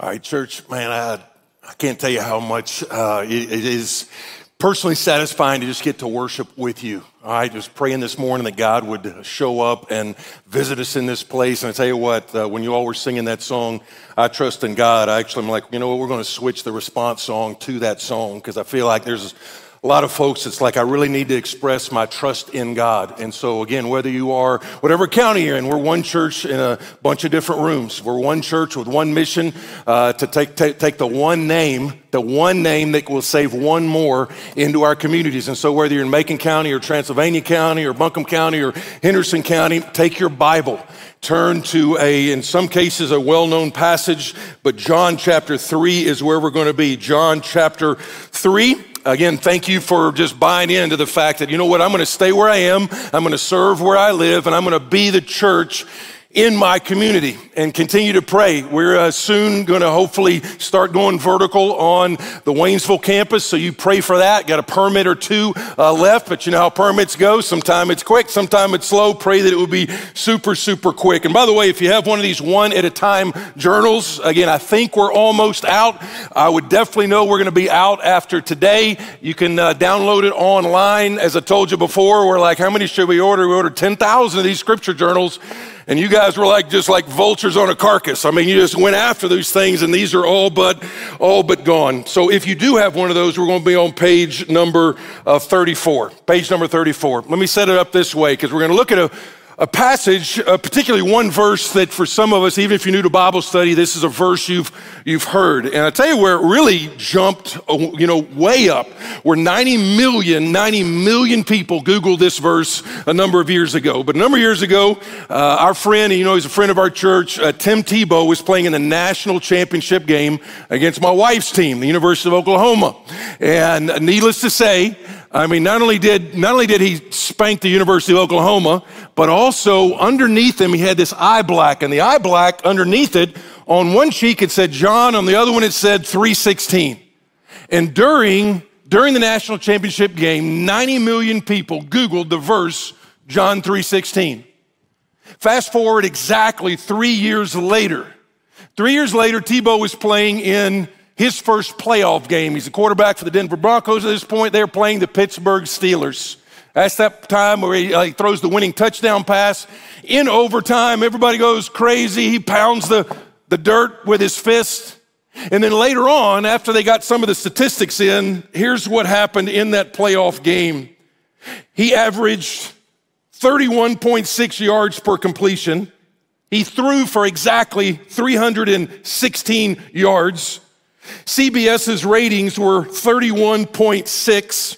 All right, church, man, I, I can't tell you how much uh, it, it is personally satisfying to just get to worship with you. All right, just praying this morning that God would show up and visit us in this place. And I tell you what, uh, when you all were singing that song, I trust in God, I actually am like, you know what, we're going to switch the response song to that song because I feel like there's a lot of folks, it's like I really need to express my trust in God. And so, again, whether you are whatever county you're in, we're one church in a bunch of different rooms. We're one church with one mission uh, to take, take, take the one name, the one name that will save one more into our communities. And so, whether you're in Macon County or Transylvania County or Buncombe County or Henderson County, take your Bible turn to a, in some cases, a well known passage, but John chapter 3 is where we're going to be. John chapter 3. Again, thank you for just buying into the fact that, you know what, I'm going to stay where I am, I'm going to serve where I live, and I'm going to be the church in my community and continue to pray. We're uh, soon going to hopefully start going vertical on the Waynesville campus, so you pray for that. Got a permit or two uh, left, but you know how permits go. Sometimes it's quick, sometimes it's slow. Pray that it will be super, super quick. And by the way, if you have one of these one at a time journals, again, I think we're almost out. I would definitely know we're going to be out after today. You can uh, download it online. As I told you before, we're like, how many should we order? We ordered 10,000 of these scripture journals and you guys were like just like vultures on a carcass. I mean, you just went after those things, and these are all but all but gone. So if you do have one of those, we're going to be on page number uh, 34. Page number 34. Let me set it up this way because we're going to look at a a passage, uh, particularly one verse that for some of us, even if you're new to Bible study, this is a verse you've, you've heard. And I tell you where it really jumped, uh, you know, way up, where 90 million, 90 million people Googled this verse a number of years ago. But a number of years ago, uh, our friend, you know, he's a friend of our church, uh, Tim Tebow was playing in the national championship game against my wife's team, the University of Oklahoma. And needless to say, I mean, not only did, not only did he spank the University of Oklahoma, but also underneath him, he had this eye black. And the eye black underneath it, on one cheek it said John, on the other one it said 316. And during, during the national championship game, 90 million people Googled the verse John 316. Fast forward exactly three years later. Three years later, Tebow was playing in his first playoff game. He's a quarterback for the Denver Broncos at this point. They're playing the Pittsburgh Steelers. That's that time where he, uh, he, throws the winning touchdown pass. In overtime, everybody goes crazy. He pounds the, the dirt with his fist. And then later on, after they got some of the statistics in, here's what happened in that playoff game. He averaged 31.6 yards per completion. He threw for exactly 316 yards. CBS's ratings were 31.6.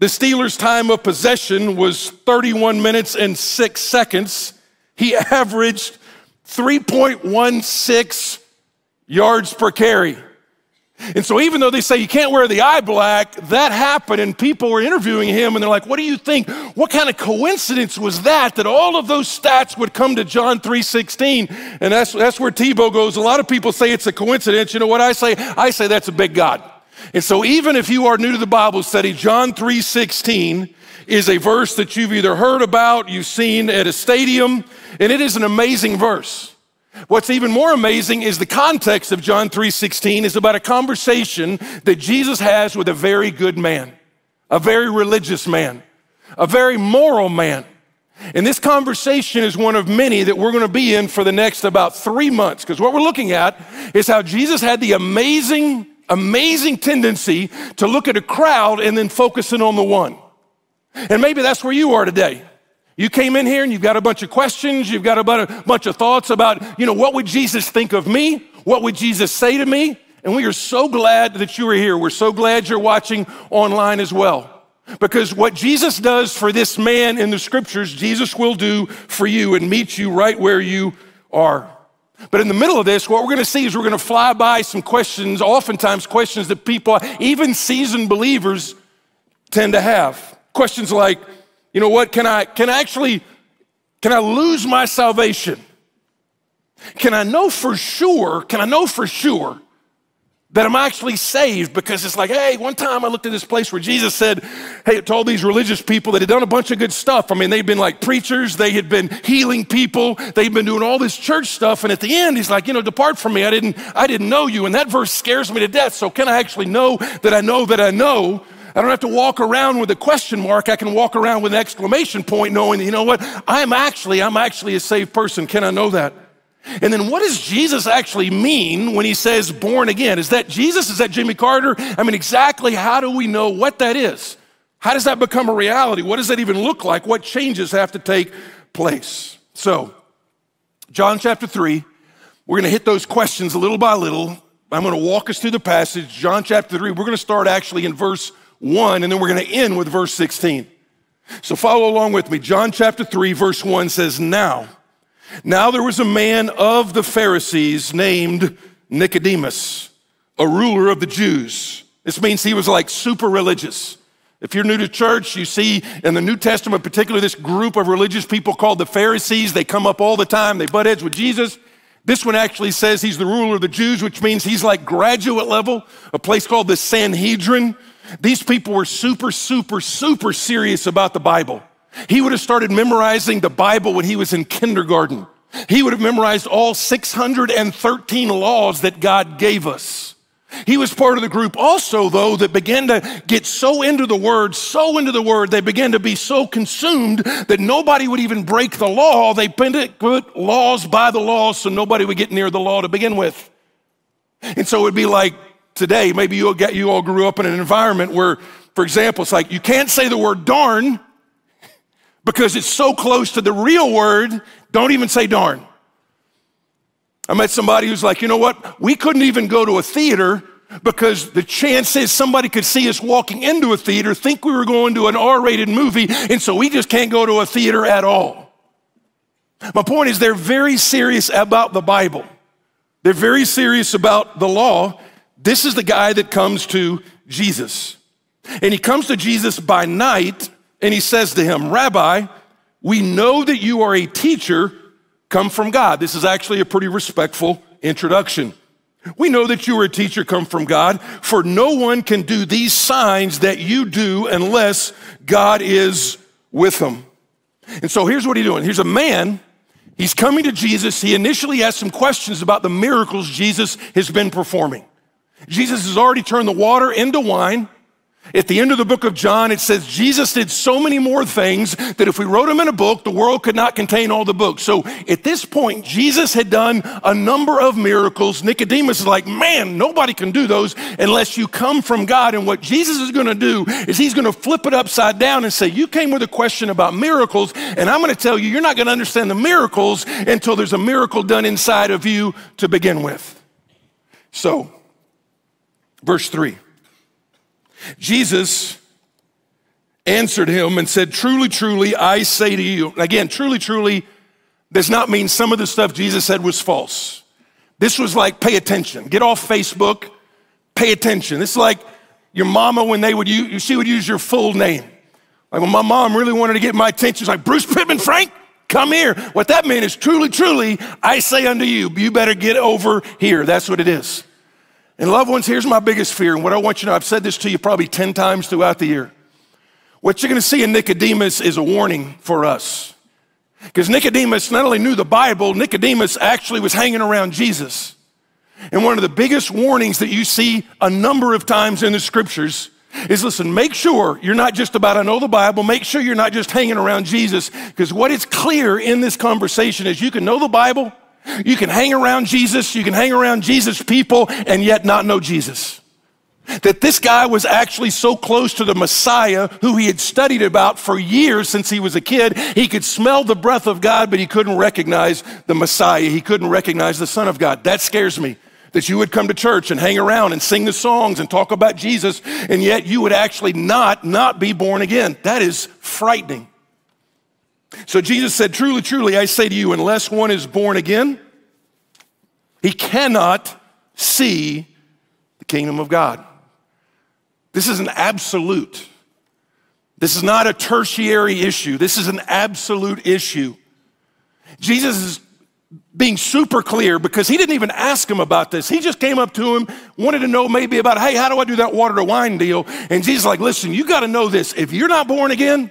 The Steelers' time of possession was 31 minutes and six seconds. He averaged 3.16 yards per carry. And so, even though they say you can't wear the eye black, that happened, and people were interviewing him, and they're like, What do you think? What kind of coincidence was that that all of those stats would come to John 3:16? And that's, that's where Tebow goes. A lot of people say it's a coincidence. You know what I say? I say that's a big God. And so, even if you are new to the Bible study, John 3:16 is a verse that you've either heard about, you've seen at a stadium, and it is an amazing verse. What's even more amazing is the context of John 3:16 is about a conversation that Jesus has with a very good man, a very religious man, a very moral man. And this conversation is one of many that we're going to be in for the next about 3 months because what we're looking at is how Jesus had the amazing amazing tendency to look at a crowd and then focusing on the one. And maybe that's where you are today. You came in here and you've got a bunch of questions, you've got a bunch of thoughts about, you know, what would Jesus think of me? What would Jesus say to me? And we are so glad that you are here. We're so glad you're watching online as well. Because what Jesus does for this man in the scriptures, Jesus will do for you and meet you right where you are. But in the middle of this, what we're going to see is we're going to fly by some questions, oftentimes questions that people, even seasoned believers, tend to have. Questions like, you know what, can I, can I actually, can I lose my salvation? Can I know for sure, can I know for sure that I'm actually saved because it's like, hey, one time I looked at this place where Jesus said, hey, to all these religious people that had done a bunch of good stuff. I mean, they'd been like preachers, they had been healing people, they'd been doing all this church stuff. And at the end, he's like, you know, depart from me. I didn't, I didn't know you. And that verse scares me to death. So can I actually know that I know that I know? I don't have to walk around with a question mark. I can walk around with an exclamation point knowing you know what? I'm actually, I'm actually a saved person. Can I know that? And then what does Jesus actually mean when he says born again? Is that Jesus? Is that Jimmy Carter? I mean, exactly how do we know what that is? How does that become a reality? What does that even look like? What changes have to take place? So, John chapter 3, we're going to hit those questions little by little. I'm going to walk us through the passage. John chapter 3, we're going to start actually in verse 1, and then we're going to end with verse 16. So, follow along with me. John chapter 3, verse 1 says, Now, now there was a man of the Pharisees named Nicodemus, a ruler of the Jews. This means he was like super religious. If you're new to church, you see in the New Testament, particularly this group of religious people called the Pharisees, they come up all the time, they butt heads with Jesus. This one actually says he's the ruler of the Jews, which means he's like graduate level, a place called the Sanhedrin. These people were super, super, super serious about the Bible. He would have started memorizing the Bible when he was in kindergarten. He would have memorized all 613 laws that God gave us. He was part of the group also, though, that began to get so into the word, so into the word, they began to be so consumed that nobody would even break the law. They it, put laws by the law so nobody would get near the law to begin with. And so it'd be like today, maybe you all, get, you all grew up in an environment where, for example, it's like you can't say the word darn because it's so close to the real word, don't even say darn. I met somebody who's like, you know what? We couldn't even go to a theater because the chance is somebody could see us walking into a theater, think we were going to an R rated movie, and so we just can't go to a theater at all. My point is, they're very serious about the Bible. They're very serious about the law. This is the guy that comes to Jesus. And he comes to Jesus by night and he says to him, Rabbi, we know that you are a teacher come from God. This is actually a pretty respectful introduction. We know that you are a teacher come from God, for no one can do these signs that you do unless God is with them. And so here's what he's doing. Here's a man, he's coming to Jesus. He initially asked some questions about the miracles Jesus has been performing. Jesus has already turned the water into wine. At the end of the book of John, it says Jesus did so many more things that if we wrote them in a book, the world could not contain all the books. So at this point, Jesus had done a number of miracles. Nicodemus is like, man, nobody can do those unless you come from God. And what Jesus is going to do is he's going to flip it upside down and say, You came with a question about miracles, and I'm going to tell you, you're not going to understand the miracles until there's a miracle done inside of you to begin with. So, verse 3. Jesus answered him and said, Truly, truly, I say to you. Again, truly, truly does not mean some of the stuff Jesus said was false. This was like, pay attention. Get off Facebook, pay attention. It's like your mama when they would use, she would use your full name. Like when my mom really wanted to get my attention, she's like, Bruce Pittman Frank, come here. What that meant is truly, truly, I say unto you, you better get over here. That's what it is. And loved ones, here's my biggest fear. And what I want you to know, I've said this to you probably 10 times throughout the year. What you're going to see in Nicodemus is a warning for us. Because Nicodemus not only knew the Bible, Nicodemus actually was hanging around Jesus. And one of the biggest warnings that you see a number of times in the scriptures is listen, make sure you're not just about, I know the Bible, make sure you're not just hanging around Jesus. Because what is clear in this conversation is you can know the Bible, you can hang around Jesus, you can hang around Jesus' people, and yet not know Jesus. That this guy was actually so close to the Messiah who he had studied about for years since he was a kid. He could smell the breath of God, but he couldn't recognize the Messiah. He couldn't recognize the Son of God. That scares me. That you would come to church and hang around and sing the songs and talk about Jesus, and yet you would actually not, not be born again. That is frightening. So Jesus said, Truly, truly, I say to you, unless one is born again, he cannot see the kingdom of God. This is an absolute. This is not a tertiary issue. This is an absolute issue. Jesus is being super clear because he didn't even ask him about this. He just came up to him, wanted to know maybe about, hey, how do I do that water to wine deal? And Jesus like, listen, you got to know this. If you're not born again,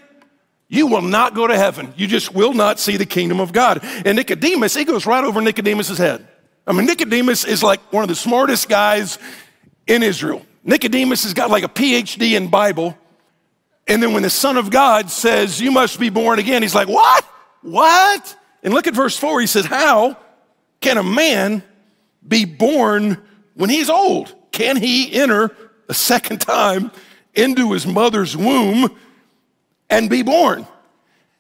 you will not go to heaven. You just will not see the kingdom of God. And Nicodemus, he goes right over Nicodemus's head. I mean, Nicodemus is like one of the smartest guys in Israel. Nicodemus has got like a PhD in Bible. And then when the Son of God says, You must be born again, he's like, What? What? And look at verse 4. He says, How can a man be born when he's old? Can he enter a second time into his mother's womb and be born?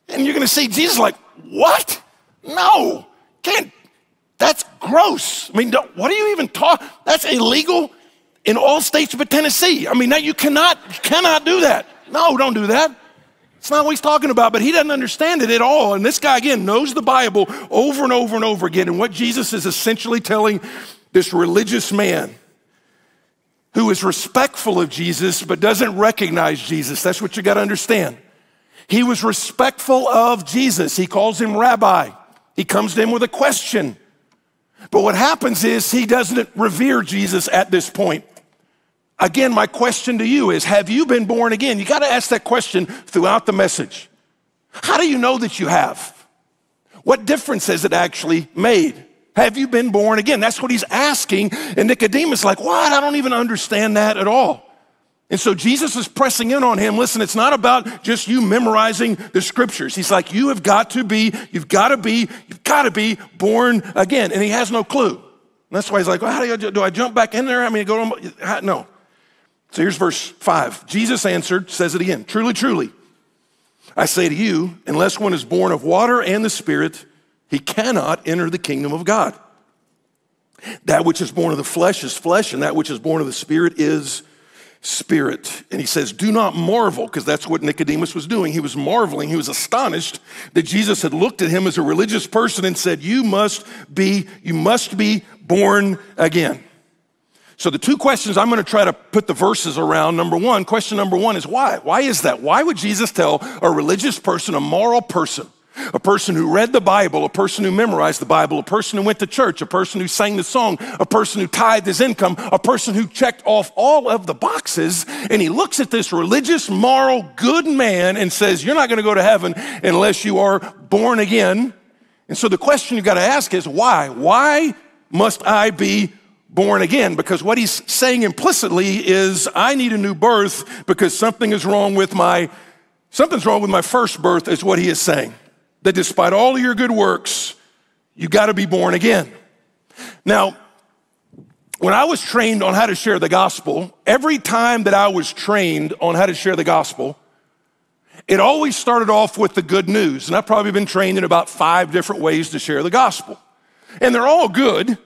And you're going to see Jesus like, What? No, can't. That's gross. I mean, what are you even talking? That's illegal in all states but Tennessee. I mean, now you cannot, cannot do that. No, don't do that. It's not what he's talking about, but he doesn't understand it at all. And this guy, again, knows the Bible over and over and over again. And what Jesus is essentially telling this religious man who is respectful of Jesus but doesn't recognize Jesus, that's what you got to understand. He was respectful of Jesus. He calls him rabbi. He comes to him with a question. But what happens is he doesn't revere Jesus at this point. Again, my question to you is Have you been born again? You got to ask that question throughout the message. How do you know that you have? What difference has it actually made? Have you been born again? That's what he's asking. And Nicodemus, like, what? I don't even understand that at all. And so Jesus is pressing in on him. Listen, it's not about just you memorizing the scriptures. He's like, you have got to be, you've got to be, you've got to be born again. And he has no clue. And that's why he's like, well, how do, you, do I jump back in there? I mean, go to, no. So here's verse five. Jesus answered, says it again Truly, truly, I say to you, unless one is born of water and the Spirit, he cannot enter the kingdom of God. That which is born of the flesh is flesh, and that which is born of the Spirit is spirit. And he says, Do not marvel, because that's what Nicodemus was doing. He was marveling, he was astonished that Jesus had looked at him as a religious person and said, You must be, you must be born again. So, the two questions I'm going to try to put the verses around. Number one, question number one is why? Why is that? Why would Jesus tell a religious person, a moral person, a person who read the Bible, a person who memorized the Bible, a person who went to church, a person who sang the song, a person who tithed his income, a person who checked off all of the boxes, and he looks at this religious, moral, good man and says, You're not going to go to heaven unless you are born again. And so the question you've got to ask is why? Why must I be born again because what he's saying implicitly is I need a new birth because something is wrong with my something's wrong with my first birth is what he is saying. That despite all of your good works, you got to be born again. Now, when I was trained on how to share the gospel, every time that I was trained on how to share the gospel, it always started off with the good news. And I've probably been trained in about five different ways to share the gospel. And they're all good,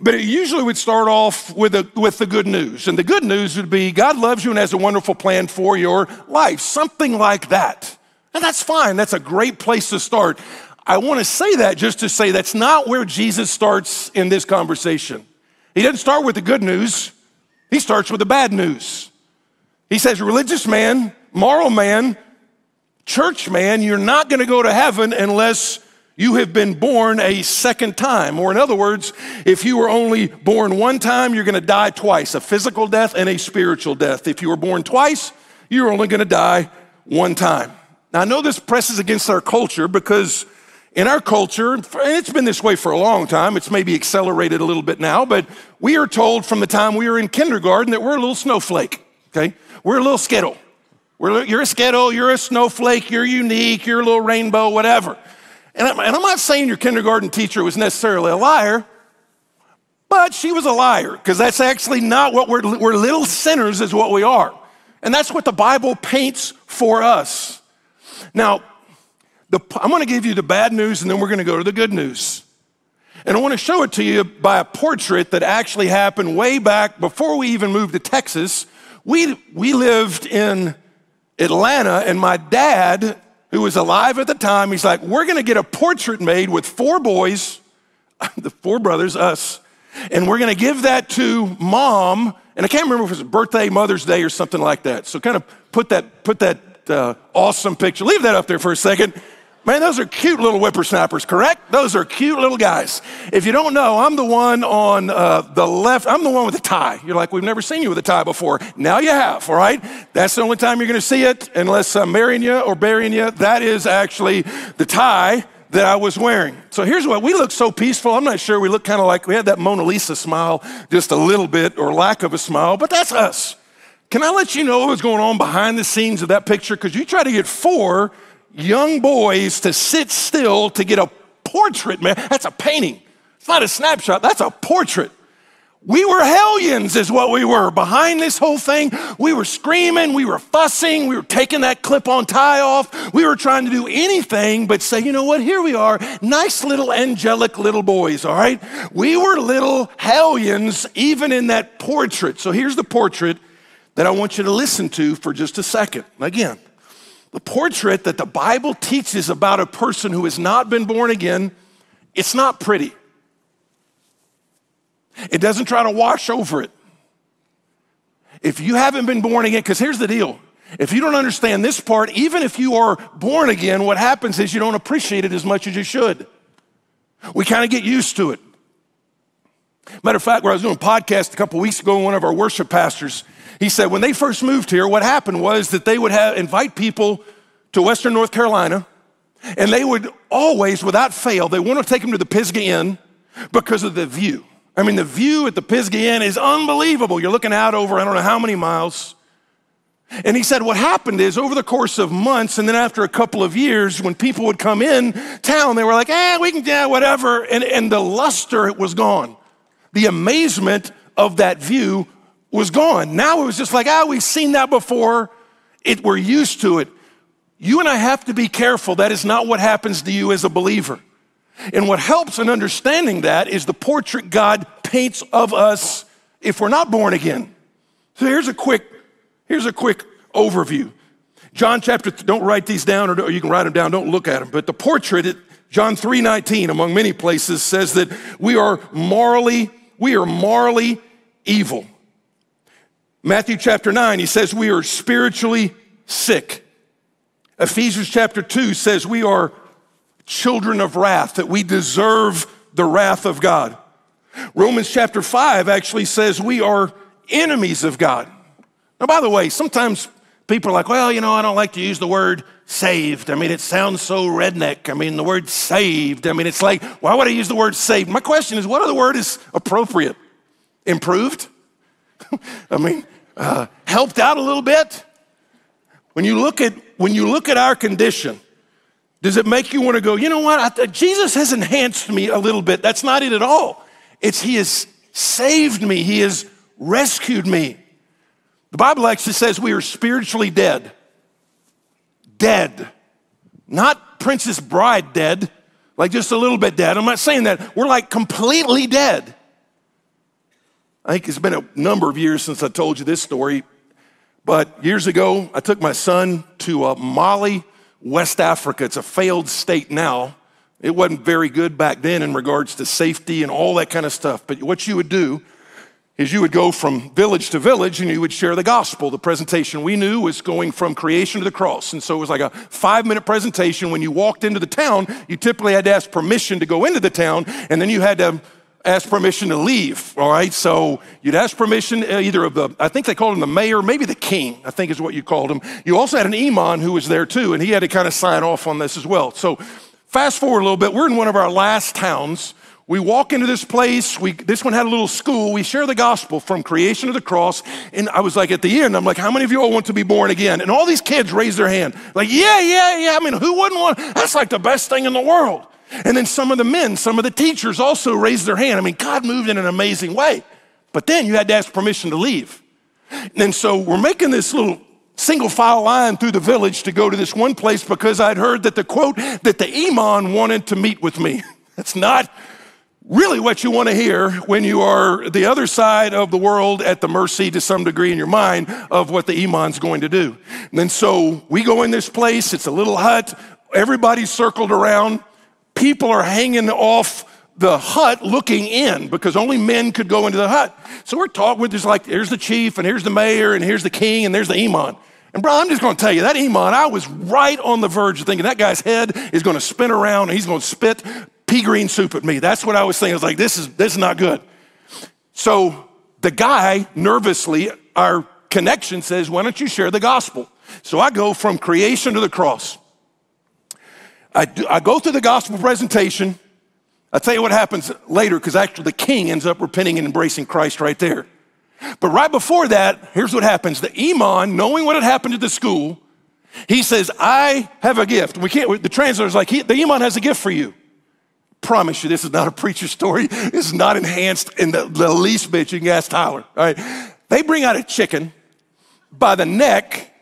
but it usually would start off with, a, with the good news. And the good news would be God loves you and has a wonderful plan for your life, something like that. And that's fine, that's a great place to start. I want to say that just to say that's not where Jesus starts in this conversation. He doesn't start with the good news, he starts with the bad news. He says, Religious man, moral man, church man, you're not going to go to heaven unless you have been born a second time. Or, in other words, if you were only born one time, you're going to die twice a physical death and a spiritual death. If you were born twice, you're only going to die one time. Now, I know this presses against our culture because in our culture, and it's been this way for a long time, it's maybe accelerated a little bit now, but we are told from the time we were in kindergarten that we're a little snowflake, okay? We're a little skittle. We're, you're a skittle, you're a snowflake, you're unique, you're a little rainbow, whatever. And I'm, and I'm not saying your kindergarten teacher was necessarily a liar, but she was a liar because that's actually not what we're, we're little sinners, is what we are. And that's what the Bible paints for us. Now, the, I'm going to give you the bad news and then we're going to go to the good news. And I want to show it to you by a portrait that actually happened way back before we even moved to Texas. We, we lived in Atlanta, and my dad who was alive at the time, he's like, We're gonna get a portrait made with four boys, the four brothers, us, and we're gonna give that to mom. And I can't remember if it was birthday, Mother's Day, or something like that. So kind of put that, put that uh, awesome picture, leave that up there for a second. Man, those are cute little whippersnappers, correct? Those are cute little guys. If you don't know, I'm the one on uh, the left. I'm the one with the tie. You're like, we've never seen you with a tie before. Now you have, all right? That's the only time you're going to see it, unless I'm marrying you or burying you. That is actually the tie that I was wearing. So here's what we look so peaceful. I'm not sure we look kind of like we had that Mona Lisa smile, just a little bit or lack of a smile, but that's us. Can I let you know what's going on behind the scenes of that picture? Because you try to get four young boys to sit still to get a portrait, man. That's a painting. It's not a snapshot, that's a portrait. We were hellions, is what we were. Behind this whole thing, we were screaming, we were fussing, we were taking that clip on tie off. We were trying to do anything but say, you know what, here we are, nice little angelic little boys, all right? We were little hellions, even in that portrait. So here's the portrait that I want you to listen to for just a second. Again, the portrait that the Bible teaches about a person who has not been born again, it's not pretty. It doesn't try to wash over it. If you haven't been born again, because here's the deal if you don't understand this part, even if you are born again, what happens is you don't appreciate it as much as you should. We kind of get used to it. Matter of fact, where I was doing a podcast a couple weeks ago, one of our worship pastors, he said when they first moved here, what happened was that they would have, invite people to Western North Carolina, and they would always, without fail, they want to take them to the Pisgah Inn because of the view. I mean, the view at the Pisgah Inn is unbelievable. You're looking out over I don't know how many miles. And he said what happened is over the course of months, and then after a couple of years, when people would come in town, they were like, eh, we can, yeah, whatever. And, and the luster was gone. The amazement of that view was gone. Now it was just like, ah, we've seen that before. It, we're used to it. You and I have to be careful. That is not what happens to you as a believer. And what helps in understanding that is the portrait God paints of us if we're not born again. So here's a quick, here's a quick overview. John chapter, don't write these down or you can write them down, don't look at them. But the portrait, John 3:19, among many places, says that we are morally, we are morally evil. Matthew chapter 9, he says we are spiritually sick. Ephesians chapter 2 says we are children of wrath, that we deserve the wrath of God. Romans chapter 5 actually says we are enemies of God. Now, by the way, sometimes people are like, well, you know, I don't like to use the word saved. I mean, it sounds so redneck. I mean, the word saved. I mean, it's like, why would I use the word saved? My question is, what other word is appropriate? Improved? I mean, uh, helped out a little bit? When you look at when you look at our condition, does it make you want to go, you know what? I, Jesus has enhanced me a little bit. That's not it at all. It's He has saved me, He has rescued me. The Bible actually says we are spiritually dead. Dead. Not Princess Bride dead, like just a little bit dead. I'm not saying that. We're like completely dead. I think it's been a number of years since I told you this story, but years ago, I took my son to uh, Mali West Africa. It's a failed state now. It wasn't very good back then in regards to safety and all that kind of stuff. But what you would do is you would go from village to village and you would share the gospel. The presentation we knew was going from creation to the cross. And so it was like a five minute presentation. When you walked into the town, you typically had to ask permission to go into the town, and then you had to ask permission to leave, all right? So you'd ask permission uh, either of the, I think they called him the mayor, maybe the king, I think is what you called him. You also had an imam who was there too, and he had to kind of sign off on this as well. So fast forward a little bit, we're in one of our last towns. We walk into this place. We, this one had a little school. We share the gospel from creation to the cross. And I was like, at the end, I'm like, how many of you all want to be born again? And all these kids raised their hand. Like, yeah, yeah, yeah. I mean, who wouldn't want? That's like the best thing in the world. And then some of the men, some of the teachers also raised their hand. I mean, God moved in an amazing way. But then you had to ask permission to leave. And so we're making this little single file line through the village to go to this one place because I'd heard that the quote that the imam wanted to meet with me. That's not really what you want to hear when you are the other side of the world at the mercy to some degree in your mind of what the imam's going to do. And then so we go in this place, it's a little hut, everybody's circled around people are hanging off the hut looking in because only men could go into the hut. So we're talking with this like, here's the chief and here's the mayor and here's the king and there's the imam. And bro, I'm just going to tell you that imam, I was right on the verge of thinking that guy's head is going to spin around and he's going to spit pea green soup at me. That's what I was thinking. I was like, this is this is not good. So the guy nervously, our connection says, why don't you share the gospel? So I go from creation to the cross. I, do, I go through the gospel presentation. I'll tell you what happens later because actually the king ends up repenting and embracing Christ right there. But right before that, here's what happens. The imam, knowing what had happened at the school, he says, I have a gift. We can't, the translator's like, he, the imam has a gift for you. Promise you, this is not a preacher story. It's not enhanced in the, the least bit. You can ask Tyler. All right. They bring out a chicken by the neck,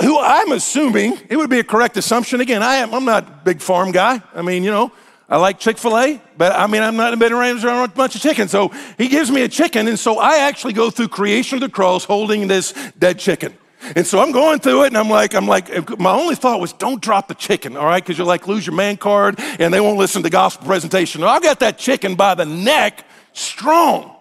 who I'm assuming, it would be a correct assumption. Again, I am, I'm not a big farm guy. I mean, you know, I like Chick fil A, but I mean, I'm not in a been around a bunch of chicken. So he gives me a chicken, and so I actually go through creation of the cross holding this dead chicken. And so I'm going through it, and I'm like, I'm like, my only thought was, don't drop the chicken, all right? Because you're like, lose your man card, and they won't listen to gospel presentation. I got that chicken by the neck, strong.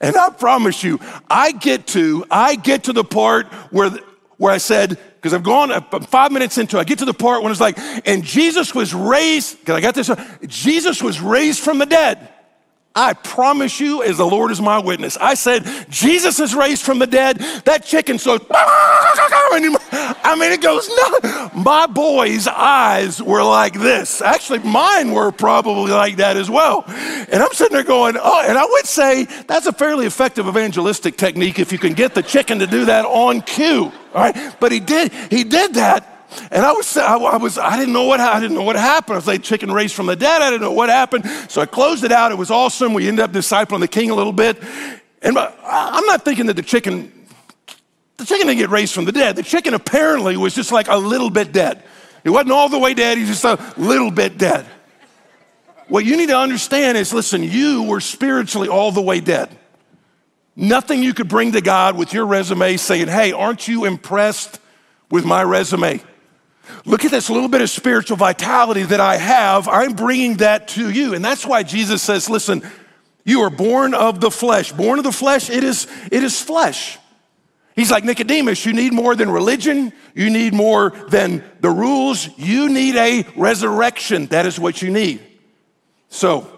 And I promise you, I get to, I get to the part where, where I said, because I've gone I'm five minutes into it, I get to the part when it's like, and Jesus was raised, because I got this, Jesus was raised from the dead. I promise you, as the Lord is my witness, I said, Jesus is raised from the dead. That chicken so, I mean, it goes. My boy's eyes were like this. Actually, mine were probably like that as well. And I'm sitting there going, oh, and I would say that's a fairly effective evangelistic technique if you can get the chicken to do that on cue. All right. But he did, he did that and I was, I was, I didn't know what, I didn't know what happened. I was like chicken raised from the dead. I didn't know what happened. So I closed it out. It was awesome. We ended up discipling the king a little bit. And I'm not thinking that the chicken, the chicken didn't get raised from the dead. The chicken apparently was just like a little bit dead. It wasn't all the way dead. He's just a little bit dead. What you need to understand is, listen, you were spiritually all the way dead. Nothing you could bring to God with your resume saying, hey, aren't you impressed with my resume? Look at this little bit of spiritual vitality that I have. I'm bringing that to you. And that's why Jesus says, listen, you are born of the flesh. Born of the flesh, it is, it is flesh. He's like Nicodemus, you need more than religion. You need more than the rules. You need a resurrection. That is what you need. So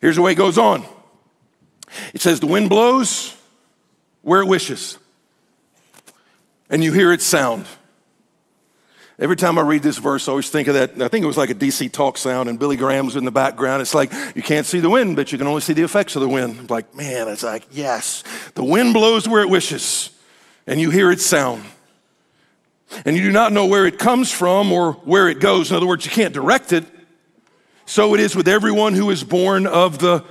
here's the way it goes on it says, The wind blows where it wishes, and you hear its sound Every time I read this verse, I always think of that. I think it was like a DC talk sound, and Billy Graham's in the background. It's like you can't see the wind, but you can only see the effects of the wind. I'm like, man, it's like, yes, the wind blows where it wishes, and you hear its sound. And you do not know where it comes from or where it goes. In other words, you can't direct it. So it is with everyone who is born of the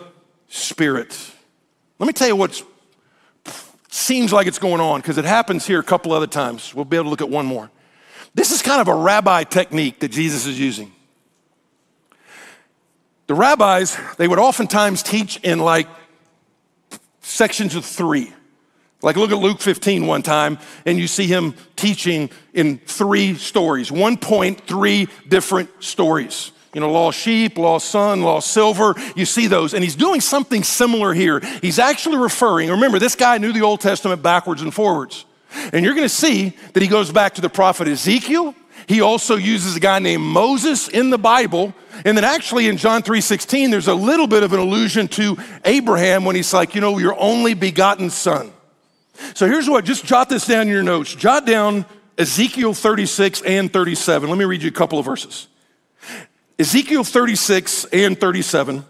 Spirit. Let me tell you what seems like it's going on, because it happens here a couple other times. We'll be able to look at one more. This is kind of a rabbi technique that Jesus is using. The rabbis, they would oftentimes teach in like sections of three. Like look at Luke 15 one time, and you see him teaching in three stories. One point, three different stories. You know, lost sheep, lost son, lost silver. You see those. And he's doing something similar here. He's actually referring, remember, this guy knew the Old Testament backwards and forwards. And you're going to see that he goes back to the prophet Ezekiel. He also uses a guy named Moses in the Bible. And then actually in John 3:16 there's a little bit of an allusion to Abraham when he's like, you know, your only begotten son. So here's what just jot this down in your notes. Jot down Ezekiel 36 and 37. Let me read you a couple of verses. Ezekiel 36 and 37.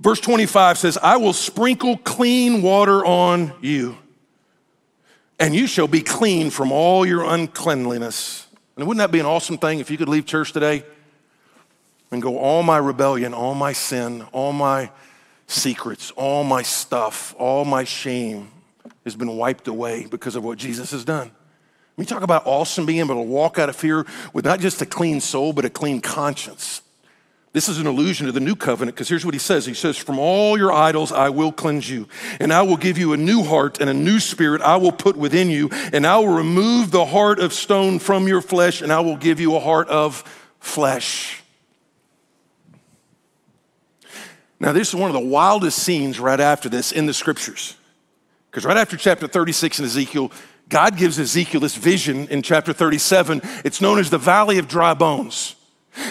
Verse 25 says, I will sprinkle clean water on you, and you shall be clean from all your uncleanliness. And wouldn't that be an awesome thing if you could leave church today and go, all my rebellion, all my sin, all my secrets, all my stuff, all my shame has been wiped away because of what Jesus has done. We talk about awesome being able to walk out of here with not just a clean soul, but a clean conscience. This is an allusion to the new covenant because here's what he says He says, From all your idols I will cleanse you, and I will give you a new heart and a new spirit I will put within you, and I will remove the heart of stone from your flesh, and I will give you a heart of flesh. Now, this is one of the wildest scenes right after this in the scriptures. Because right after chapter 36 in Ezekiel, God gives Ezekiel this vision in chapter 37. It's known as the Valley of Dry Bones.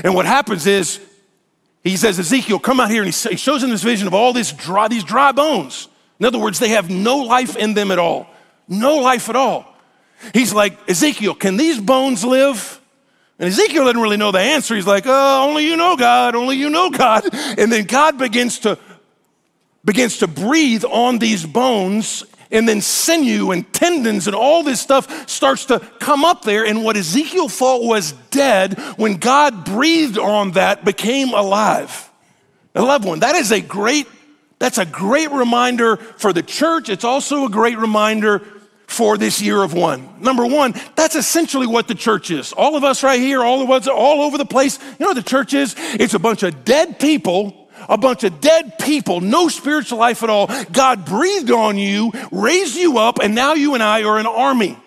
And what happens is, he says, Ezekiel, come out here, and he shows him this vision of all this dry, these dry bones. In other words, they have no life in them at all. No life at all. He's like, Ezekiel, can these bones live? And Ezekiel doesn't really know the answer. He's like, oh, only you know, God, only you know, God. And then God begins to begins to breathe on these bones and then sinew and tendons and all this stuff starts to come up there. And what Ezekiel thought was dead, when God breathed on that, became alive. A loved one, that is a great, that's a great reminder for the church. It's also a great reminder for this year of one. Number one, that's essentially what the church is. All of us right here, all of us all over the place. You know what the church is? It's a bunch of dead people a bunch of dead people, no spiritual life at all. God breathed on you, raised you up, and now you and I are an army.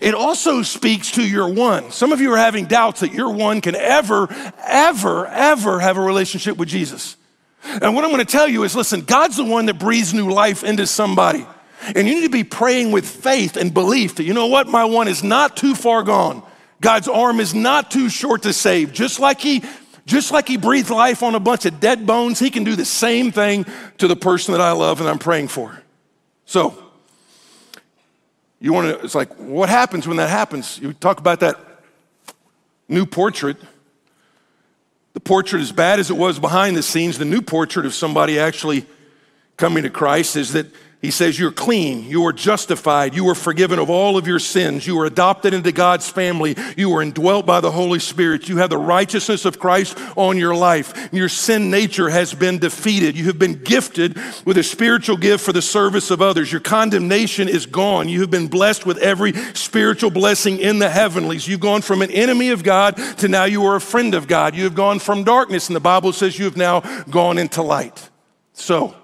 It also speaks to your one. Some of you are having doubts that your one can ever, ever, ever have a relationship with Jesus. And what I'm going to tell you is listen, God's the one that breathes new life into somebody. And you need to be praying with faith and belief that, you know what, my one is not too far gone. God's arm is not too short to save. Just like He just like he breathed life on a bunch of dead bones, he can do the same thing to the person that I love and I'm praying for. So, you want to, it's like, what happens when that happens? You talk about that new portrait. The portrait, as bad as it was behind the scenes, the new portrait of somebody actually coming to Christ is that he says, You're clean, you are justified, you are forgiven of all of your sins, you are adopted into God's family, you are indwelt by the Holy Spirit, you have the righteousness of Christ on your life, your sin nature has been defeated, you have been gifted with a spiritual gift for the service of others, your condemnation is gone, you have been blessed with every spiritual blessing in the heavenlies. You've gone from an enemy of God to now you are a friend of God. You have gone from darkness, and the Bible says you have now gone into light. So,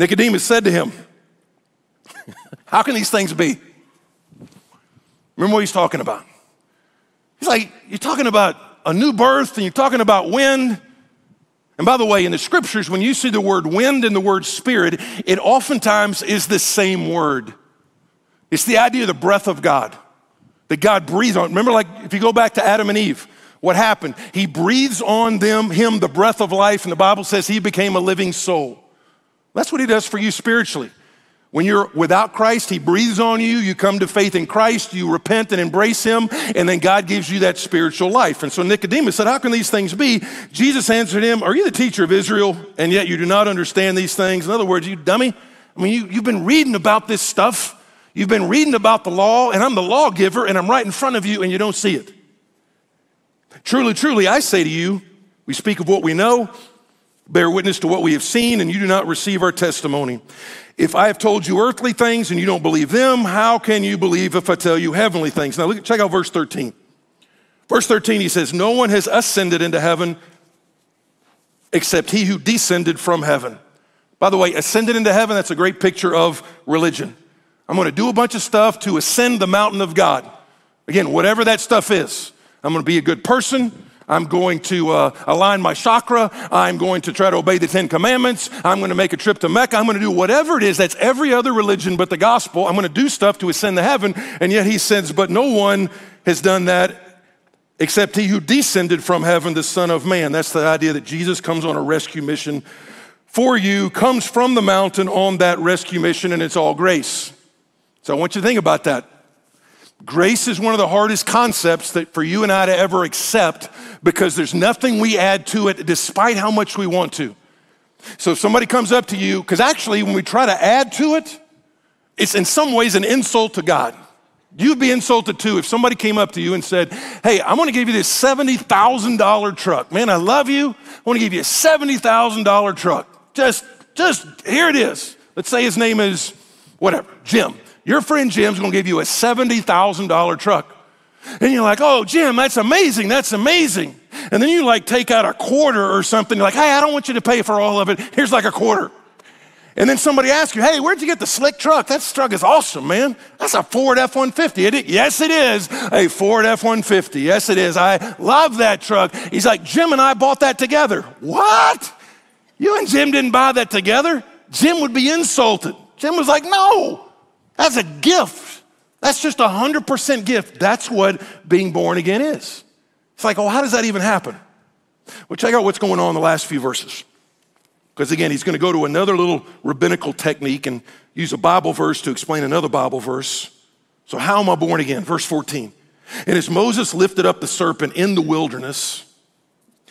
Nicodemus said to him, How can these things be? Remember what he's talking about. He's like, You're talking about a new birth and you're talking about wind. And by the way, in the scriptures, when you see the word wind and the word spirit, it oftentimes is the same word. It's the idea of the breath of God, that God breathes on. Remember, like if you go back to Adam and Eve, what happened? He breathes on them, him, the breath of life, and the Bible says he became a living soul. That's what he does for you spiritually. When you're without Christ, He breathes on you. You come to faith in Christ, you repent and embrace Him, and then God gives you that spiritual life. And so Nicodemus said, How can these things be? Jesus answered him, Are you the teacher of Israel, and yet you do not understand these things? In other words, you dummy. I mean, you, you've been reading about this stuff. You've been reading about the law, and I'm the lawgiver, and I'm right in front of you, and you don't see it. Truly, truly, I say to you, we speak of what we know bear witness to what we have seen, and you do not receive our testimony. If I have told you earthly things and you don't believe them, how can you believe if I tell you heavenly things? Now, look, check out verse 13. Verse 13, he says, No one has ascended into heaven except he who descended from heaven. By the way, ascended into heaven, that's a great picture of religion. I'm going to do a bunch of stuff to ascend the mountain of God. Again, whatever that stuff is. I'm going to be a good person. I'm going to uh, align my chakra. I'm going to try to obey the Ten Commandments. I'm going to make a trip to Mecca. I'm going to do whatever it is. That's every other religion but the gospel. I'm going to do stuff to ascend to heaven. And yet he says, but no one has done that except he who descended from heaven, the Son of Man. That's the idea that Jesus comes on a rescue mission for you, comes from the mountain on that rescue mission, and it's all grace. So I want you to think about that. Grace is one of the hardest concepts that for you and I to ever accept because there's nothing we add to it despite how much we want to. So if somebody comes up to you, because actually when we try to add to it, it's in some ways an insult to God. You'd be insulted too if somebody came up to you and said, Hey, I'm gonna give you this $70,000 truck. Man, I love you. I wanna give you a $70,000 truck. Just, just, here it is. Let's say his name is whatever, Jim. Your friend Jim's gonna give you a $70,000 truck. And you're like, oh, Jim, that's amazing. That's amazing. And then you like take out a quarter or something. You're like, hey, I don't want you to pay for all of it. Here's like a quarter. And then somebody asks you, hey, where'd you get the slick truck? That truck is awesome, man. That's a Ford F 150. It, yes, it is a Ford F 150. Yes, it is. I love that truck. He's like, Jim and I bought that together. What? You and Jim didn't buy that together? Jim would be insulted. Jim was like, no, that's a gift. That's just a 100% gift. That's what being born again is. It's like, oh, how does that even happen? Well, check out what's going on in the last few verses. Because again, he's going to go to another little rabbinical technique and use a Bible verse to explain another Bible verse. So, how am I born again? Verse 14. And as Moses lifted up the serpent in the wilderness,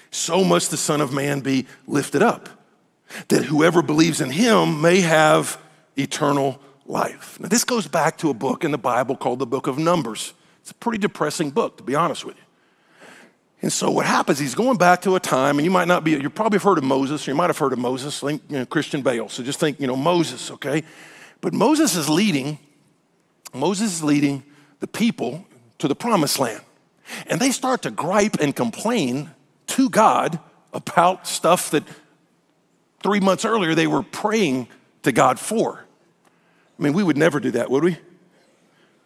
so must the Son of Man be lifted up, that whoever believes in him may have eternal life. Now, this goes back to a book in the Bible called the Book of Numbers. It's a pretty depressing book, to be honest with you. And so what happens, he's going back to a time, and you might not be, you probably have heard of Moses, or you might have heard of Moses, think you know, Christian Bale. So just think, you know, Moses, okay? But Moses is leading, Moses is leading the people to the promised land. And they start to gripe and complain to God about stuff that three months earlier they were praying to God for. I mean, we would never do that, would we?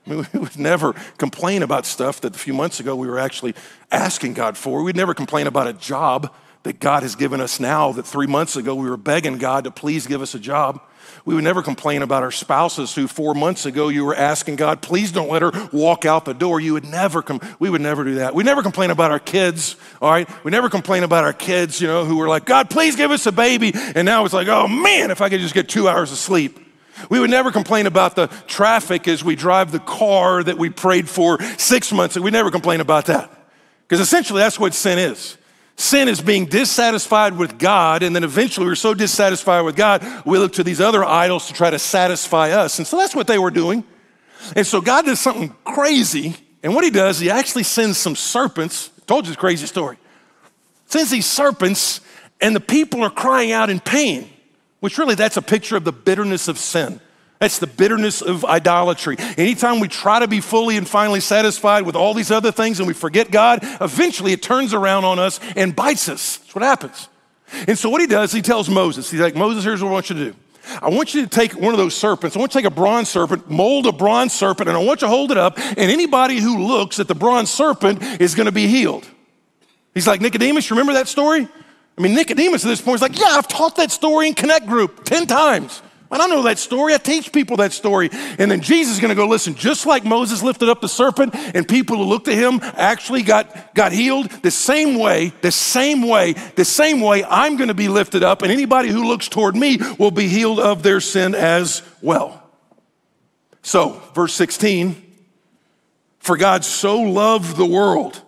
I mean, we would never complain about stuff that a few months ago we were actually asking God for. We'd never complain about a job that God has given us now that three months ago we were begging God to please give us a job. We would never complain about our spouses who four months ago you were asking God, please don't let her walk out the door. You would never, come, we would never do that. We never complain about our kids, all right? We never complain about our kids, you know, who were like, God, please give us a baby. And now it's like, oh man, if I could just get two hours of sleep. We would never complain about the traffic as we drive the car that we prayed for six months ago. We never complain about that. Because essentially that's what sin is. Sin is being dissatisfied with God, and then eventually we're so dissatisfied with God, we look to these other idols to try to satisfy us. And so that's what they were doing. And so God does something crazy, and what he does, he actually sends some serpents. I told you this crazy story. Sends these serpents, and the people are crying out in pain, which really that's a picture of the bitterness of sin. That's the bitterness of idolatry. Anytime we try to be fully and finally satisfied with all these other things and we forget God, eventually it turns around on us and bites us. That's what happens. And so what he does, he tells Moses, he's like, Moses, here's what I want you to do. I want you to take one of those serpents. I want you to take a bronze serpent, mold a bronze serpent, and I want you to hold it up, and anybody who looks at the bronze serpent is going to be healed. He's like, Nicodemus, remember that story? I mean, Nicodemus at this point is like, yeah, I've taught that story in Connect Group 10 times. I don't know that story. I teach people that story. And then Jesus is going to go, listen, just like Moses lifted up the serpent and people who looked at him actually got, got healed, the same way, the same way, the same way I'm going to be lifted up, and anybody who looks toward me will be healed of their sin as well. So, verse 16, for God so loved the world.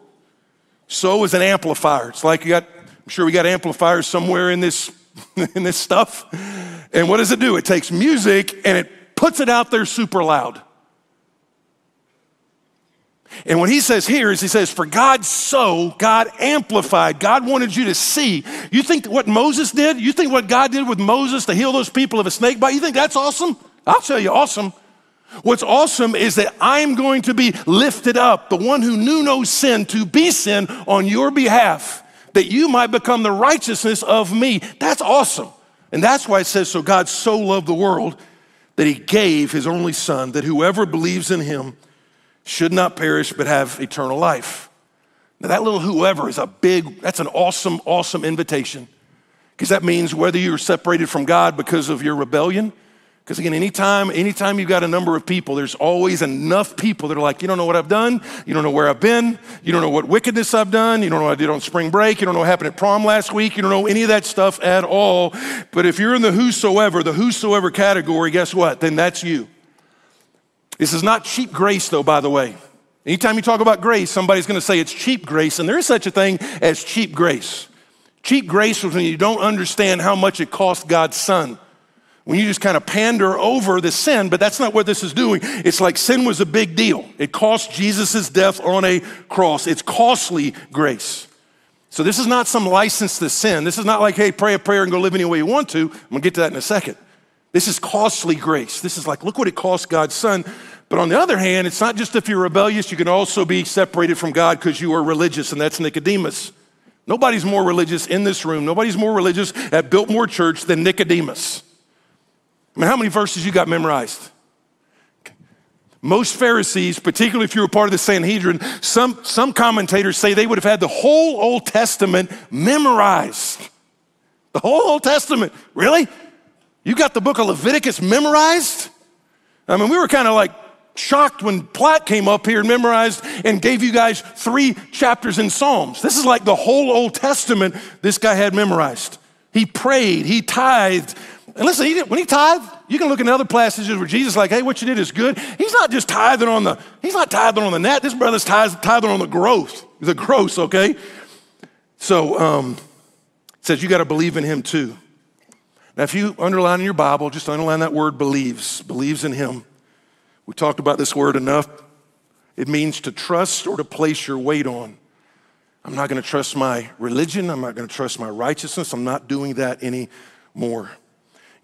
So is an amplifier. It's like you got, I'm sure we got amplifiers somewhere in this in this stuff. And what does it do? It takes music and it puts it out there super loud. And what he says here is he says, For God so, God amplified, God wanted you to see. You think what Moses did? You think what God did with Moses to heal those people of a snake bite? You think that's awesome? I'll tell you, awesome. What's awesome is that I'm going to be lifted up, the one who knew no sin, to be sin on your behalf that you might become the righteousness of me. That's awesome. And that's why it says, So God so loved the world that he gave his only son, that whoever believes in him should not perish but have eternal life. Now, that little whoever is a big, that's an awesome, awesome invitation. Because that means whether you're separated from God because of your rebellion, because again, anytime, anytime you've got a number of people, there's always enough people that are like, you don't know what I've done, you don't know where I've been, you don't know what wickedness I've done, you don't know what I did on spring break, you don't know what happened at prom last week, you don't know any of that stuff at all. But if you're in the whosoever, the whosoever category, guess what? Then that's you. This is not cheap grace, though, by the way. Anytime you talk about grace, somebody's going to say it's cheap grace, and there is such a thing as cheap grace. Cheap grace is when you don't understand how much it cost God's son when you just kind of pander over the sin, but that's not what this is doing. It's like sin was a big deal. It cost Jesus' death on a cross. It's costly grace. So this is not some license to sin. This is not like, hey, pray a prayer and go live any way you want to. I'm gonna get to that in a second. This is costly grace. This is like, look what it cost God's son. But on the other hand, it's not just if you're rebellious, you can also be separated from God because you are religious, and that's Nicodemus. Nobody's more religious in this room. Nobody's more religious at Biltmore Church than Nicodemus. I mean, how many verses you got memorized? Most Pharisees, particularly if you were part of the Sanhedrin, some, some commentators say they would have had the whole Old Testament memorized. The whole Old Testament. Really? You got the book of Leviticus memorized? I mean, we were kind of like shocked when Platt came up here and memorized and gave you guys three chapters in Psalms. This is like the whole Old Testament this guy had memorized. He prayed, he tithed. And listen, he when he tithed, you can look in other passages where Jesus like, hey, what you did is good. He's not just tithing on the, he's not tithing on the net. This brother's tithing on the growth, the gross, okay? So um, says you got to believe in him too. Now, if you underline in your Bible, just underline that word believes, believes in him. We talked about this word enough. It means to trust or to place your weight on. I'm not going to trust my religion. I'm not going to trust my righteousness. I'm not doing that anymore.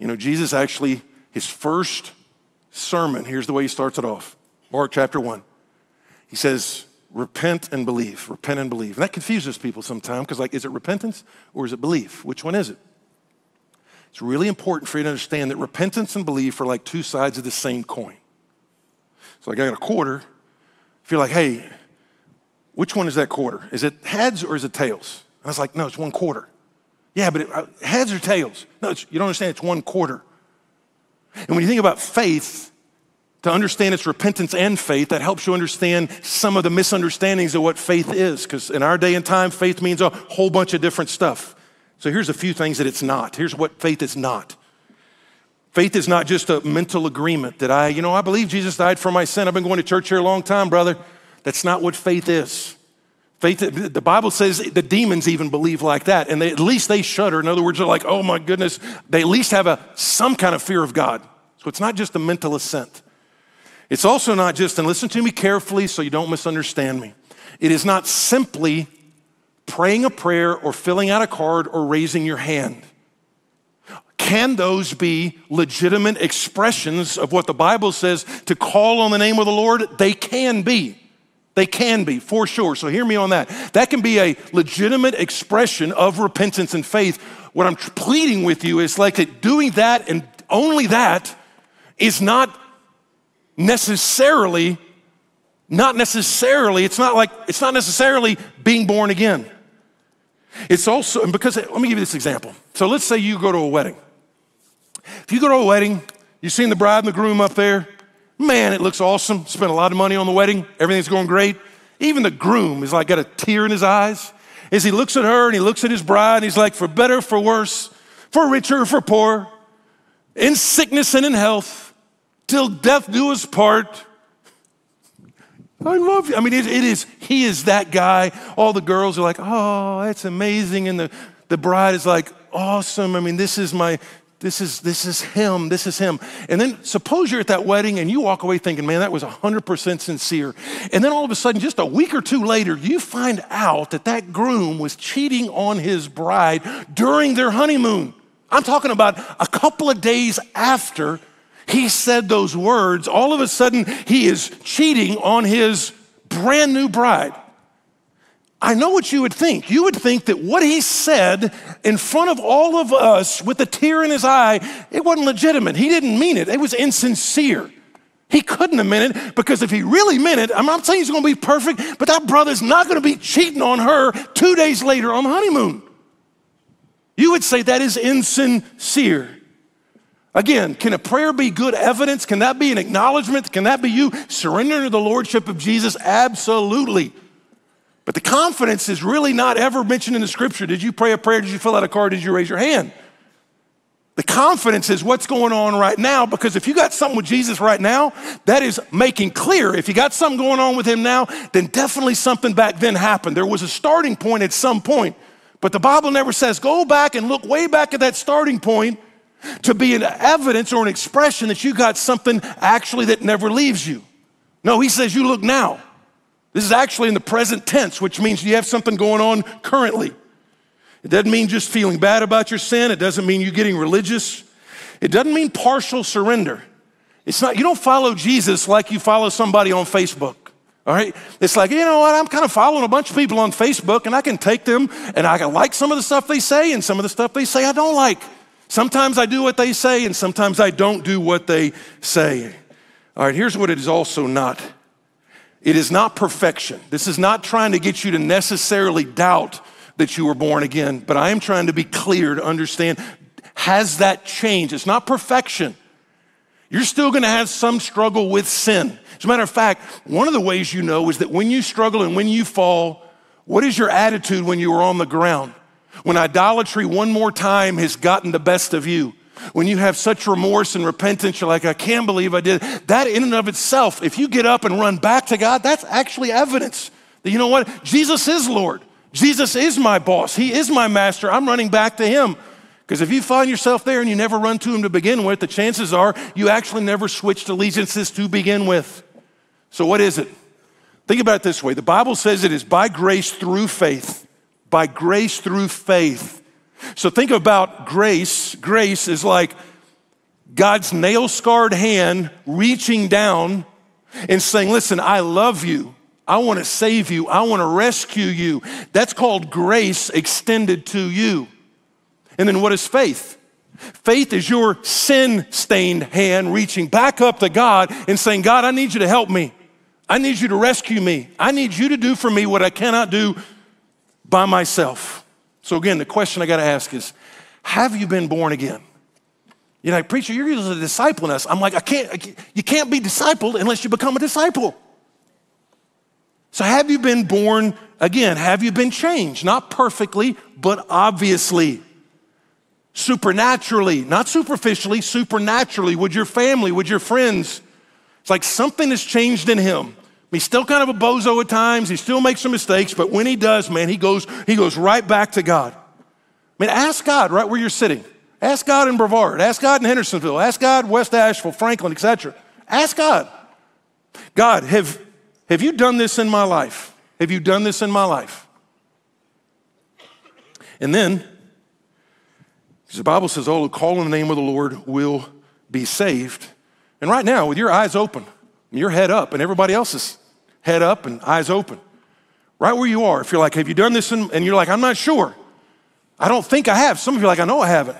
You know, Jesus actually, his first sermon, here's the way he starts it off Mark chapter 1. He says, Repent and believe. Repent and believe. And that confuses people sometimes because, like, is it repentance or is it belief? Which one is it? It's really important for you to understand that repentance and belief are like two sides of the same coin. So like I got a quarter. If you're like, hey, which one is that quarter? Is it heads or is it tails? I was like, no, it's one quarter. Yeah, but it, uh, heads or tails? No, you don't understand. It's one quarter. And when you think about faith, to understand its repentance and faith, that helps you understand some of the misunderstandings of what faith is. Because in our day and time, faith means a whole bunch of different stuff. So here's a few things that it's not. Here's what faith is not Faith is not just a mental agreement that I, you know, I believe Jesus died for my sin. I've been going to church here a long time, brother. That's not what faith is. The Bible says the demons even believe like that, and they, at least they shudder. In other words, they're like, oh my goodness, they at least have a, some kind of fear of God. So it's not just a mental assent. It's also not just, and listen to me carefully so you don't misunderstand me. It is not simply praying a prayer or filling out a card or raising your hand. Can those be legitimate expressions of what the Bible says to call on the name of the Lord? They can be. They can be, for sure. So hear me on that. That can be a legitimate expression of repentance and faith. What I'm pleading with you is like that doing that and only that is not necessarily, not necessarily, it's not like, it's not necessarily being born again. It's also, and because, let me give you this example. So let's say you go to a wedding. If you go to a wedding, you've seen the bride and the groom up there, man, it looks awesome. Spent a lot of money on the wedding, everything's going great. Even the groom is like got a tear in his eyes as he looks at her and he looks at his bride and he's like, for better, for worse, for richer, for poor, in sickness and in health, till death do us part. I love you. I mean, it, it is, he is that guy. All the girls are like, oh, that's amazing. And the, the bride is like, awesome. I mean, this is my this is, this is him, this is him. And then suppose you're at that wedding and you walk away thinking, man, that was 100% sincere. And then all of a sudden, just a week or two later, you find out that that groom was cheating on his bride during their honeymoon. I'm talking about a couple of days after he said those words, all of a sudden he is cheating on his brand new bride. I know what you would think. You would think that what he said in front of all of us with a tear in his eye, it wasn't legitimate. He didn't mean it, it was insincere. He couldn't have meant it because if he really meant it, I'm not saying he's going to be perfect, but that brother's not going to be cheating on her two days later on the honeymoon. You would say that is insincere. Again, can a prayer be good evidence? Can that be an acknowledgement? Can that be you surrendering to the Lordship of Jesus? Absolutely. But the confidence is really not ever mentioned in the scripture. Did you pray a prayer? Did you fill out a card? Did you raise your hand? The confidence is what's going on right now because if you got something with Jesus right now, that is making clear. If you got something going on with him now, then definitely something back then happened. There was a starting point at some point, but the Bible never says go back and look way back at that starting point to be an evidence or an expression that you got something actually that never leaves you. No, he says you look now. This is actually in the present tense, which means you have something going on currently. It doesn't mean just feeling bad about your sin. It doesn't mean you getting religious. It doesn't mean partial surrender. It's not, you don't follow Jesus like you follow somebody on Facebook. All right? It's like, you know what? I'm kind of following a bunch of people on Facebook and I can take them and I can like some of the stuff they say and some of the stuff they say I don't like. Sometimes I do what they say and sometimes I don't do what they say. All right, here's what it is also not it is not perfection. This is not trying to get you to necessarily doubt that you were born again, but I am trying to be clear to understand Has that changed? It's not perfection. You're still gonna have some struggle with sin. As a matter of fact, one of the ways you know is that when you struggle and when you fall, what is your attitude when you are on the ground? When idolatry one more time has gotten the best of you, when you have such remorse and repentance, you're like, I can't believe I did. That in and of itself, if you get up and run back to God, that's actually evidence that you know what? Jesus is Lord. Jesus is my boss. He is my master. I'm running back to Him. Because if you find yourself there and you never run to Him to begin with, the chances are you actually never switched allegiances to begin with. So, what is it? Think about it this way the Bible says it is by grace through faith. By grace through faith. So, think about grace. Grace is like God's nail scarred hand reaching down and saying, Listen, I love you. I want to save you. I want to rescue you. That's called grace extended to you. And then what is faith? Faith is your sin stained hand reaching back up to God and saying, God, I need you to help me. I need you to rescue me. I need you to do for me what I cannot do by myself. So, again, the question I got to ask is Have you been born again? You're like, Preacher, you're usually discipling us. I'm like, I can't, I can't, you can't be discipled unless you become a disciple. So, have you been born again? Have you been changed? Not perfectly, but obviously. Supernaturally, not superficially, supernaturally. Would your family, would your friends? It's like something has changed in him. He's still kind of a bozo at times. He still makes some mistakes, but when he does, man, he goes, he goes right back to God. I mean, ask God right where you're sitting. Ask God in Brevard. Ask God in Hendersonville. Ask God West Asheville, Franklin, etc. Ask God. God, have, have you done this in my life? Have you done this in my life? And then, because the Bible says, oh, who call on the name of the Lord will be saved. And right now, with your eyes open, your head up, and everybody else's head up and eyes open. Right where you are, if you're like, have you done this? In, and you're like, I'm not sure. I don't think I have. Some of you are like, I know I haven't,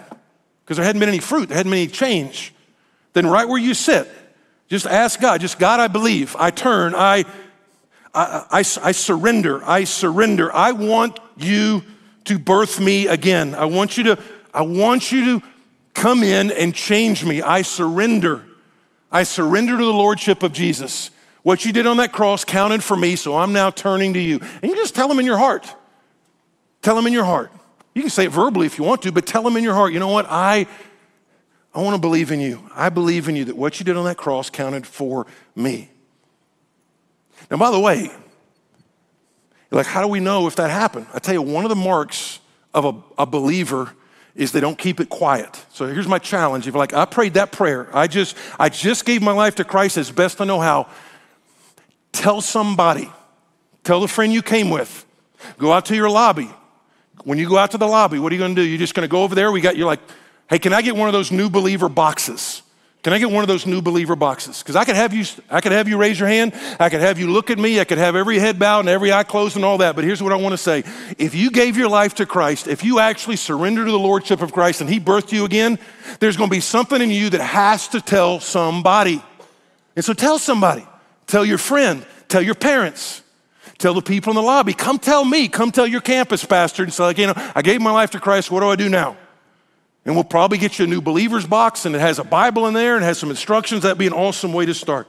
because there hadn't been any fruit, there hadn't been any change. Then, right where you sit, just ask God, just God, I believe, I turn, I, I, I, I surrender, I surrender. I want you to birth me again. I want you to, I want you to come in and change me. I surrender. I surrender to the Lordship of Jesus. What you did on that cross counted for me, so I'm now turning to you. And you just tell them in your heart. Tell them in your heart. You can say it verbally if you want to, but tell them in your heart, you know what? I, I want to believe in you. I believe in you that what you did on that cross counted for me. Now, by the way, like, how do we know if that happened? I tell you, one of the marks of a, a believer is they don't keep it quiet. So here's my challenge. If you're like, I prayed that prayer, I just, I just gave my life to Christ as best I know how. Tell somebody, tell the friend you came with, go out to your lobby. When you go out to the lobby, what are you gonna do? You're just gonna go over there. We got, you're like, hey, can I get one of those new believer boxes? Can I get one of those new believer boxes? Because I could have you, I could have you raise your hand. I could have you look at me. I could have every head bowed and every eye closed and all that. But here's what I want to say: If you gave your life to Christ, if you actually surrender to the lordship of Christ and He birthed you again, there's going to be something in you that has to tell somebody. And so tell somebody. Tell your friend. Tell your parents. Tell the people in the lobby. Come tell me. Come tell your campus pastor and say, like, you know, I gave my life to Christ. What do I do now? And we'll probably get you a new believer's box and it has a Bible in there and has some instructions. That'd be an awesome way to start.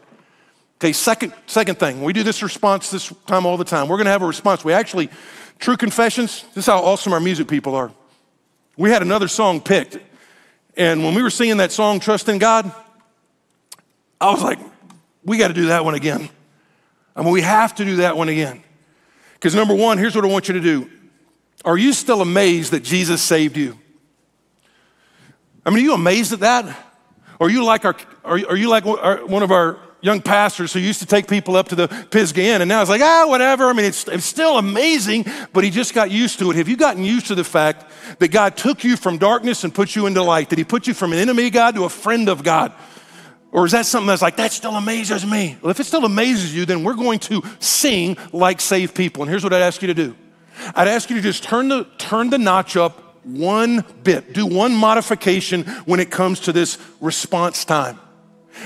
Okay, second, second thing, we do this response this time all the time. We're gonna have a response. We actually, true confessions, this is how awesome our music people are. We had another song picked. And when we were singing that song, Trust in God, I was like, we got to do that one again. I mean, we have to do that one again. Because number one, here's what I want you to do. Are you still amazed that Jesus saved you? I mean, are you amazed at that? Are you like, our, are, are you like one of our young pastors who used to take people up to the Pisgah Inn and now it's like, ah, whatever. I mean, it's, it's still amazing, but he just got used to it. Have you gotten used to the fact that God took you from darkness and put you into light? That he put you from an enemy of God to a friend of God? Or is that something that's like, that still amazes me? Well, if it still amazes you, then we're going to sing like saved people. And here's what I'd ask you to do I'd ask you to just turn the, turn the notch up one bit, do one modification when it comes to this response time.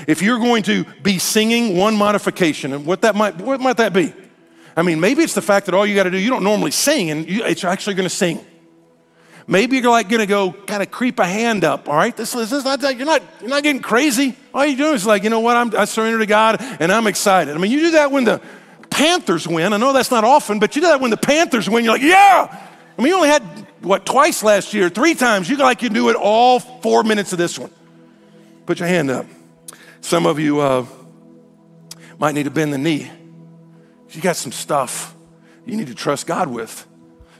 If you're going to be singing one modification, and what that might, what might that be? I mean, maybe it's the fact that all you got to do, you don't normally sing, and you, it's actually going to sing. Maybe you're like gonna go kind of creep a hand up, all right? This, this is not, you're, not, you're not getting crazy. All you're doing is like, you know what, I'm, I surrender to God and I'm excited. I mean, you do that when the Panthers win. I know that's not often, but you do that when the Panthers win. You're like, yeah. I mean, you only had, what, twice last year, three times. You like you do it all four minutes of this one. Put your hand up. Some of you uh, might need to bend the knee. You got some stuff you need to trust God with.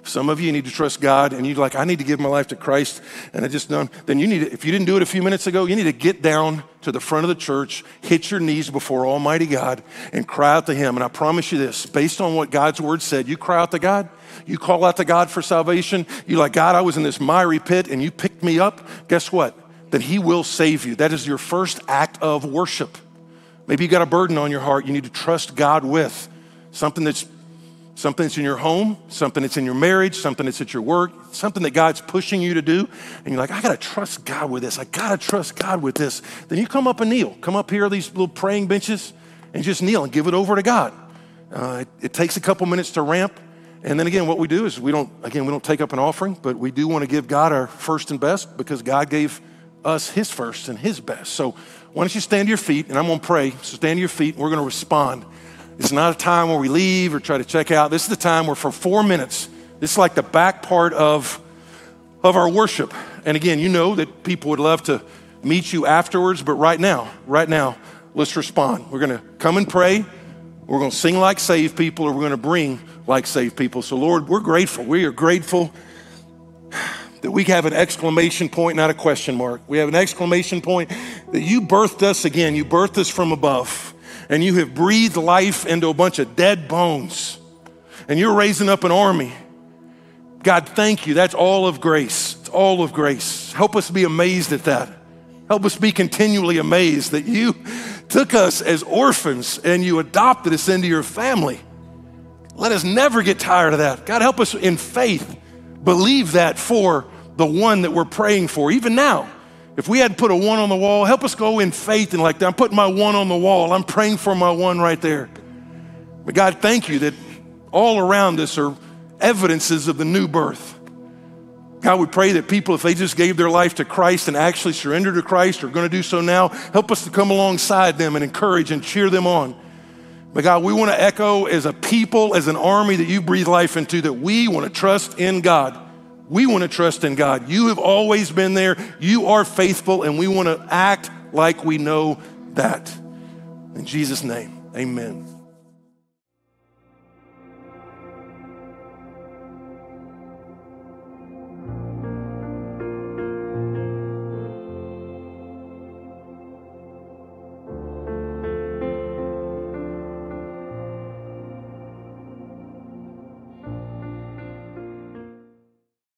Some of you need to trust God and you're like, I need to give my life to Christ and I just don't. Then you need to, if you didn't do it a few minutes ago, you need to get down to the front of the church, hit your knees before Almighty God and cry out to Him. And I promise you this, based on what God's word said, you cry out to God, you call out to God for salvation, you're like, God, I was in this miry pit and you picked me up. Guess what? Then He will save you. That is your first act of worship. Maybe you got a burden on your heart you need to trust God with, something that's something that's in your home, something that's in your marriage, something that's at your work, something that God's pushing you to do, and you're like, I gotta trust God with this. I gotta trust God with this. Then you come up and kneel. Come up here, these little praying benches, and just kneel and give it over to God. Uh, it, it takes a couple minutes to ramp. And then again, what we do is we don't, again, we don't take up an offering, but we do want to give God our first and best because God gave us his first and his best. So why don't you stand to your feet, and I'm going to pray. So stand to your feet, and we're going to respond. It's not a time where we leave or try to check out. This is the time where for four minutes, is like the back part of, of our worship. And again, you know that people would love to meet you afterwards, but right now, right now, let's respond. We're going to come and pray. We're going to sing like saved people, or we're going to bring like saved people. So, Lord, we're grateful. We are grateful that we have an exclamation point, not a question mark. We have an exclamation point that you birthed us again. You birthed us from above and you have breathed life into a bunch of dead bones, and you're raising up an army. God, thank you. That's all of grace. It's all of grace. Help us be amazed at that. Help us be continually amazed that you took us as orphans and you adopted us into your family. Let us never get tired of that. God, help us in faith believe that for the one that we're praying for, even now. If we had put a one on the wall, help us go in faith and like that. I'm putting my one on the wall. I'm praying for my one right there. But God, thank you that all around us are evidences of the new birth. God, we pray that people, if they just gave their life to Christ and actually surrendered to Christ, are going to do so now, help us to come alongside them and encourage and cheer them on. But God, we want to echo as a people, as an army that you breathe life into, that we want to trust in God. We want to trust in God. You have always been there. You are faithful, and we want to act like we know that. In Jesus' name, amen.